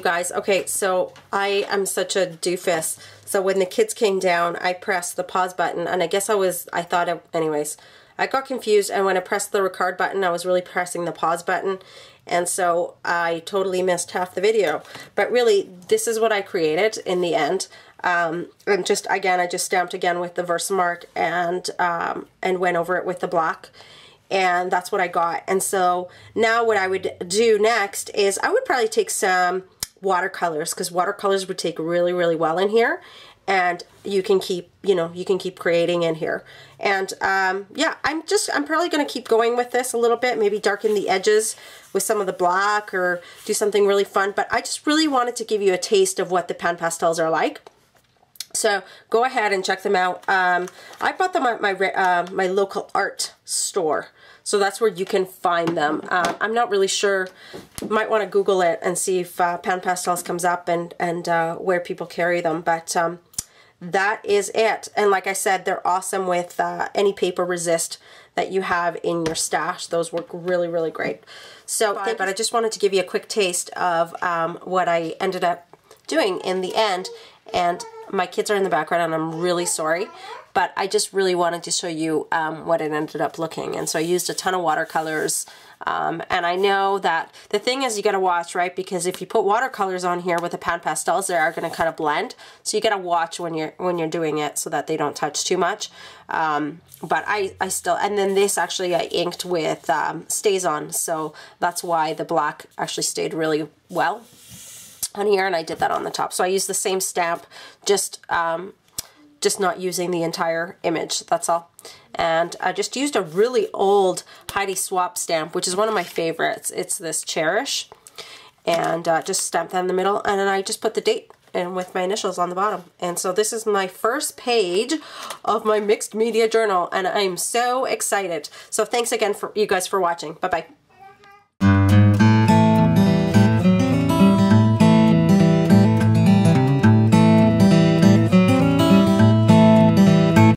You guys, okay, so I am such a doofus. So when the kids came down, I pressed the pause button and I guess I was, I thought, anyways, I got confused and when I pressed the record button, I was really pressing the pause button and so I totally missed half the video. But really, this is what I created in the end. Um, and just, again, I just stamped again with the Versamark and, um, and went over it with the black and that's what I got. And so now what I would do next is I would probably take some watercolors because watercolors would take really, really well in here and you can keep, you know, you can keep creating in here. And um, yeah, I'm just, I'm probably to keep going with this a little bit, maybe darken the edges with some of the black or do something really fun. But I just really wanted to give you a taste of what the pan pastels are like. So go ahead and check them out. Um, I bought them at my, uh, my local art store. So that's where you can find them. Uh, I'm not really sure. Might want to Google it and see if uh, Pan Pastels comes up and, and uh, where people carry them. But um, that is it. And like I said, they're awesome with uh, any paper resist that you have in your stash. Those work really, really great. So, but I just wanted to give you a quick taste of um, what I ended up doing in the end. And my kids are in the background and I'm really sorry but I just really wanted to show you um, what it ended up looking. And so I used a ton of watercolors um, and I know that the thing is you gotta watch right? Because if you put watercolors on here with the pan pastels they are gonna kind of blend. So you gotta watch when you're when you're doing it so that they don't touch too much. Um, but I, I still and then this actually I inked with um, on. So that's why the black actually stayed really well on here and I did that on the top. So I used the same stamp, just um, just not using the entire image, that's all. And I just used a really old Heidi Swapp stamp, which is one of my favorites. It's this Cherish. And uh, just stamp that in the middle, and then I just put the date and with my initials on the bottom. And so this is my first page of my mixed media journal, and I'm so excited. So thanks again for you guys for watching. Bye-bye.